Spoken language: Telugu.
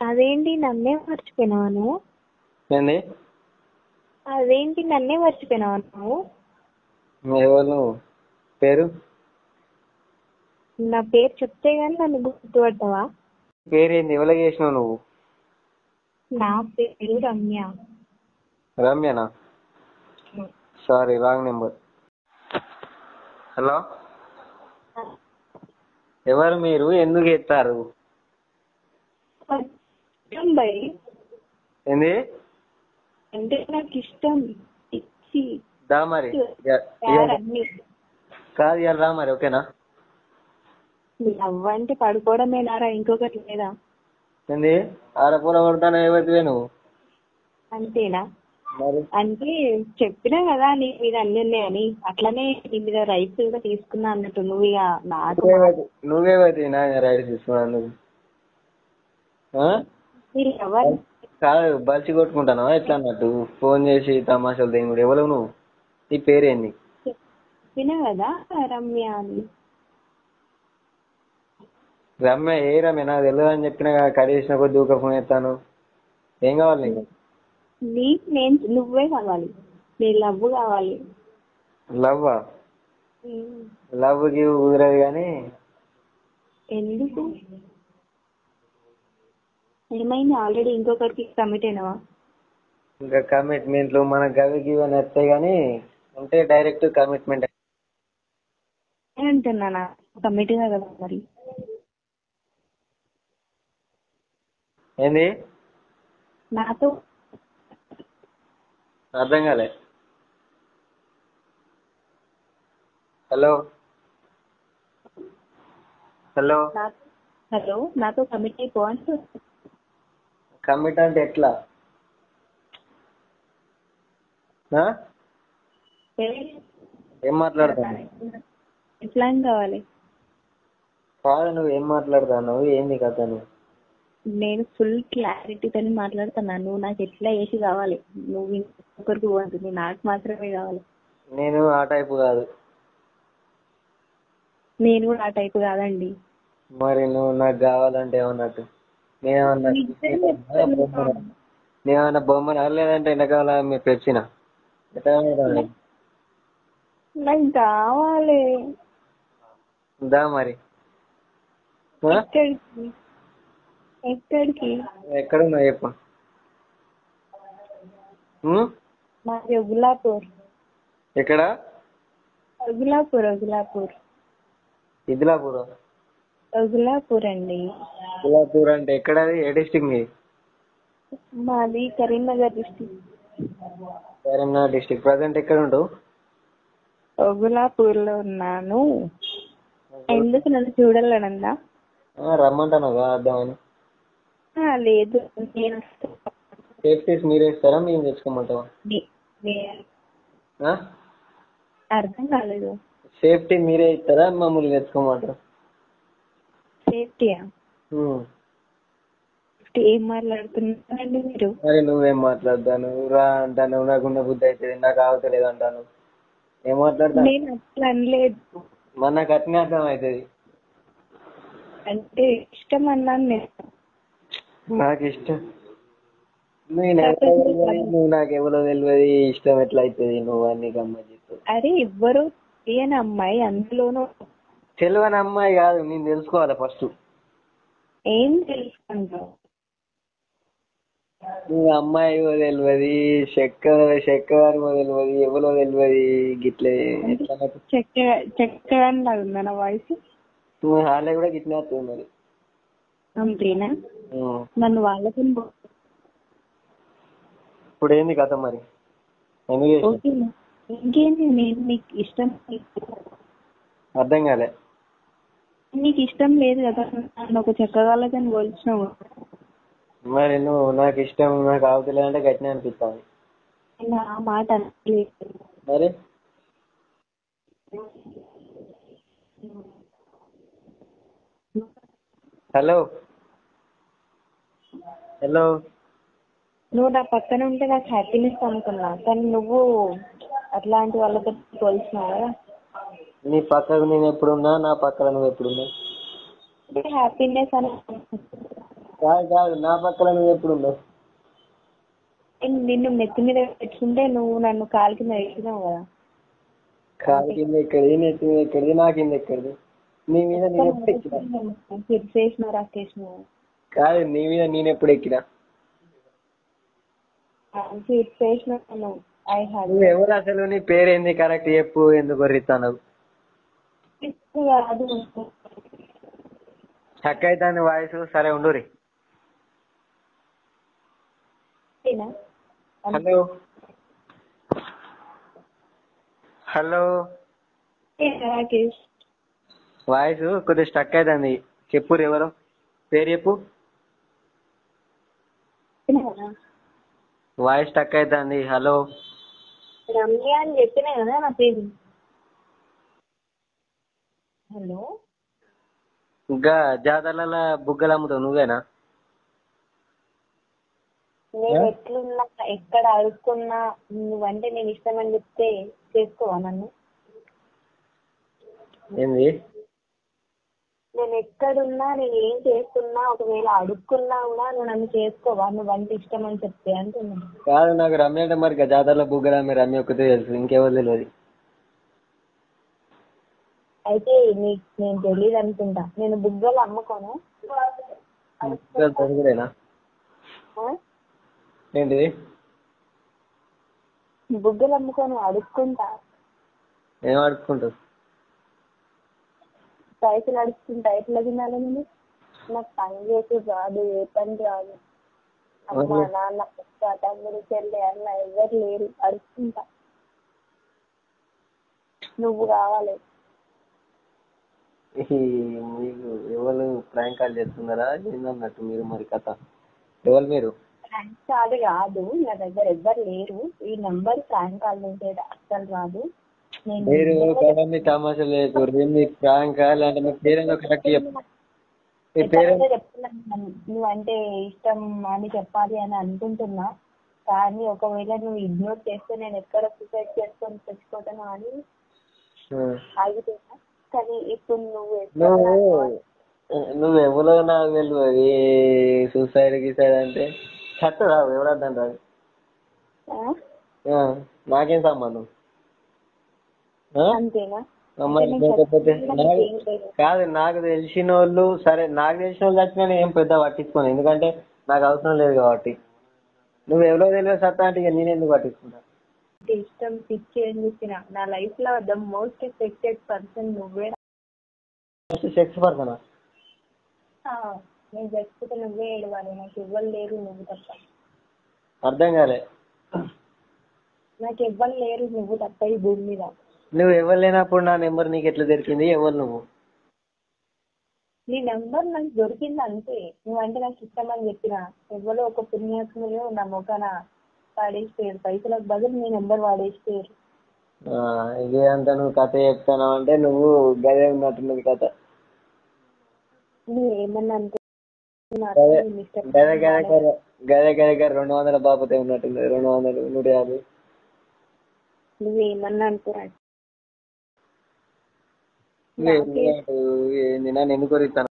అదేంటి నన్నే మర్చిపోయినావా? నువ్వు ఏంది? అదేంటి నన్నే మర్చిపోయినావా నువ్వు? ఎవరు నువ్వు? పేరు? నా పేరు చెప్తే గానీ నన్ను గుర్తుపడతావా? పేరు ఏంది ఎవరికి చేసినావు నువ్వు? నా పేరు Ramya. రమ్యనా? Sorry wrong number. Hello? ఎవరు మీరు? ఎందుకు ఎత్తారు? ఇష్టం బై ఏంది? అంటే నాకు ఇష్టం ఇచ్చి దా మరి. కాదు ఇవాళ రా మరి ఓకేనా? లవ్ అంటే పడుకోవడమేనారా ఇంకొకటి లేదా? ఏంది? ఆడపూల కొడతాను ఏవైతే నువ్వు అంతేనా? మరి? అంటే చెప్పినా కదా నీ మీద అన్ని ఉన్నాయని అట్లనే నీ మీద రైట్స్ కూడా తీసుకున్నా అన్నట్టు నువ్వు ఇక నాకు నువ్వేవైతే నా రైడ్ తీసుకున్నాను నువ్వు కాదు బలిసి కొట్టుకుంటాను ఎట్లా అన్నట్టు? ఫోన్ చేసి తమాషాలు దేని ఎవరు నువ్వు? నీ పేరేంది? చెప్పినా కదా రమ్య అని. రమ్య ఏ రమ్య? నాకు తెలియదు అని చెప్పిన కడిగేసిన కొద్ది ఊక ఫోన్ ఎత్తాను ఏం కావాలి నీకు? నేను నువ్వే కావాలి. నీ లవ్ కావాలి. లవ్. లవ్కి కుదరదు కానీ ఎందుకు? ఏమైంది? ఆల్రెడీ ఇంకొకరికి కమిట్ అయినావా? ఇంకా కమిట్మెంట్లు మన గవికి ఇవన్నీ వస్తాయి కానీ ఉంటే డైరెక్ట్ కమిట్మెంట్ అంటున్నానా? కమిట్ కదా మరి. ఏంది? నాతో అర్థం కాలే. హలో? హలో? హలో? నాతో కమిట్ అయిపో కమిట్ అంటే ఎట్లా? ఏం మాట్లాడుతాను ఎట్లా కావాలి? కాదు నువ్వు ఏం మాట్లాడుతున్నావు? ఏంది కథ నువ్వు? నేను ఫుల్ క్లారిటీతో మాట్లాడుతున్నాను నువ్వు నాకు ఎట్లా వేసి కావాలి? నువ్వు ఇంకొకరికి పోతుంది నాకు మాత్రమే కావాలి. నేను ఆ టైపు కాదు. నేను కూడా ఆ టైప్ కాదండి. మరి నువ్వు నాకు కావాలంటే ఏమన్నట్టు నేనేమన్నా నిజం చెప్తున్నా. నేనేమన్నా బొమ్మనా లేదంటే వెనకాల మీరు పెప్సినా ఎట్లా కావాలి? నాకు కావాలి. దా మరి? ఎక్కడికి? ఎక్కడికి? ఎక్కడున్నావు చెప్పు? మాది ఒగులాపూర్ ఎక్కడ? ఒగులాపూర్ ఒగులాపూర్ ఇదిలాపూర్. ఒగులాపూర్ అండి. ఇదిలాపూర్ అంటే ఎక్కడది? ఏ డిస్టిక్ మీ మాది Karimnagar district. Karimnagar district. Present ఎక్కడ ఉంటావు ఒగులాపూర్లో ఉన్నాను. ఎందుకు నన్ను చూడాలనందా? రమ్మంటాను అర్థమని ఆ, లేదు. నేను సేఫ్టీస్ మీరే ఇస్తారా? మేము తెచ్చుకోమంటావా? అర్థం కాలేదు. సేఫ్టీ మీరే ఇస్తారా? మమ్మల్ని తెచ్చుకోమంటారా? సేఫ్టీయా ఉం. సేఫ్టీ ఏం మాట్లాడుతున్నారండి మీరు? మరి నువ్వేం మాట్లాడతాను? రా అంటాను. నాకున్న బుద్ధి అవుతుంది నాకు ఆగుతలేదు అంటాను. ఏం మాట్లాడతాను? నేను అట్లా అనలేదు. మరి నాకు అట్నే అర్థం అవుతుంది అంటే ఇష్టం అన్నాను నేను. నాకు ఇష్టం నువ్వు నాకు ఎవరో తెలియదు. ఇష్టం ఎట్లా అవుతుంది నువ్వు అన్ని గమ్మ అరే ఎవ్వరు తెలియని అమ్మాయి అందులోనూ తెలియని అమ్మాయి కాదు నేను తెలుసుకోవాలి ఫస్ట్. ఏం తెలుసుకుంటావు? నువ్వు అమ్మాయి తెలియదు చెక్క చెక్క గారికో తెలియదు ఎవరో తెలియదు గిట్లే? చెక్క ఉందా నా వాయిస్? నువ్వు హాలే కూడా గిట్లే వస్తుంది మరి. అంతేనా. నన్ను వాళ్ళతో ఇప్పుడు ఏంది కథ మరి? ఇంకేంటి? నేను నీకు ఇష్టం. అర్థం కాలే. నీకు ఇష్టం లేదు కదా నన్ను ఒక చెక్కగాళ్ళతో పోల్చినావు? మరి నువ్వు నాకు ఇష్టం నాకు ఆగుతలేదు అంటే గట్టినే నేను ఆ మాట అనలేదు మరి? హలో? హలో? నువ్వు నా పక్కన ఉంటే నాకు హ్యాపీనెస్ అనుకున్నా కానీ నువ్వు అట్లాంటి వాళ్ళతో పోల్చినావు? కదా నీ పక్కకు నేను ఎప్పుడున్నా నా పక్కన నువ్వు ఎప్పుడున్నా. హ్యాపీనెస్ అని కాదు కాదు నా పక్కన నువ్వు ఎప్పుడు ఉన్నావు నేను నిన్ను నెత్తి మీద పెట్టుకుంటే నువ్వు నన్ను కాలు కింద పెట్టినావు కదా. కాలు కింద ఎక్కడిది నెత్తి మీద ఎక్కడిది నా కింద ఎక్కడిది? నీ మీద నేను ఎప్పుడు ఎక్కినా? కాదు నీ మీద నేను ఎప్పుడు ఎక్కినా? నువ్వు ఎవరు అసలు? నీ పేరేంది? కరెక్ట్ చెప్పు ఎందుకు రితాను చక్క అవుతుంది వాయిస్. సరే ఉండు రీ? హలో. హలో. వాయిస్ కొద్దిగా స్టక్ అవుతుంది చెప్పు ఎవరు? పేరు చెప్పు. వాయిస్ స్టక్ అవుతుంది హలో. రమ్య అని చెప్పినా కదా నా పేరు. హలో ఇంకా జాతరల బుగ్గలు అమ్ముతావు నువ్వేనా? నేను ఎట్లున్నా ఎక్కడ అడుక్కున్నా నువ్వంటే నేను ఇష్టమని చెప్తే చేసుకోవా నన్ను? ఏంది? నేను ఎక్కడున్నా నేను ఏం చేస్తున్నా ఒకవేళ అడుక్కున్నా కూడా నువ్వు నన్ను చేసుకోవా నువ్వంటే ఇష్టం అని చెప్తే అంటున్నా. కాదు నాకు రమ్య అంటే మరి జాతరలో బుగ్గలు అమ్మే రమ్య ఒక్కతే తెలుసు ఇంకెవరు తెలియదు అయితే నీకు నేను తెలియదు అనుకుంటా. నేను బుగ్గలు అమ్ముకోను బుగ్గలు? ఏంటిది? అమ్ముకోను అడుక్కుంటా. ఏం పైసలు అడుక్కుంటా. ఎట్లా తినాలి నేను? నాకు పని చేసి రాదు ఏ పని రాదు. అమ్మ నాన్న అక్క తమ్ముడు చెల్లి అన్న ఎవరు లేరు. అడుక్కుంటా. నువ్వు కావాలి మీకు ఎవరు ప్రాంక్ కాల్ చేస్తున్నారా? ఏందన్నట్టు మీరు మరి కథ? ఎవరు మీరు? ప్రాంక్ కాల్ కాదు నా దగ్గర ఎవ్వరు లేరు. ఈ నెంబర్ ప్రాంక్ కాల్ నుంచి అస్సలు రాదు. నేను మీరు కదా మీ తమాషా లేదు మీ ప్రాంక్ కాల్ అంటే మీ పేరేందో కరెక్ట్ నువ్వంటే ఇష్టం అని చెప్పాలి అని అనుకుంటున్నా. కానీ ఒకవేళ నువ్వు ఇగ్నోర్ చేస్తే నేను ఎక్కడ సూసైడ్ చేసుకొని తెచ్చుకోవటను అని నువ్వు నువ్వు ఎవరో నాకు తెలియదు సూసైడ్ గీసైడ్ అంటే. చట్టు రావు? ఆ, నాకేం సంబంధం. కాదు నాకు తెలిసిన వాళ్ళు సరే నాకు తెలిసిన వాళ్ళు చచ్చినా నేను ఏం పెద్ద పట్టించుకోను. ఎందుకంటే నాకు అవసరం లేదు కాబట్టి. నువ్వు ఎవరో తెలియదు సత్తా అంటే ఇక నేను ఎందుకు పట్టించుకుంటా ఇష్టం పిచ్చి అని చెప్పిన? నా లైఫ్లో ద మోస్ట్ ఎఫెక్టెడ్ పర్సన్ నువ్వే సెక్స్ పర్సనా ఆ, నేను చచ్చిపోతే నువ్వే ఏడవాలి నాకు ఎవ్వరు లేరు నువ్వు తప్ప. అర్థం కాలే. నాకు ఎవ్వరు లేరు నువ్వు తప్ప ఈ భూమి మీద. నువ్వు ఎవరు లేనప్పుడు నా నెంబర్ నీకు ఎట్లా దొరికింది? ఎవరు నువ్వు? నీ నెంబర్ నాకు దొరికింది అంతే. నువ్వంటే నాకు ఇష్టం అని చెప్పిన. ఎవరో ఒక పుణ్యాత్ములు నా ముఖాన వాడేసిపోయారు పైసలకు బదులు నీ నెంబర్ వాడేసిపోయారు. ఇదే అంత నువ్వు కథ చెప్తాను అంటే నువ్వు గదే ఉన్నట్టున్నది కథ. గదే గదే గదే గదే గదే గదే గదే రెండు వందల బాపతే ఉన్నట్టున్నది రెండు వందలు నూట యాభై. నువ్వు ఏమన్నా అనుకోరా ఎందుకు కొరిస్తాను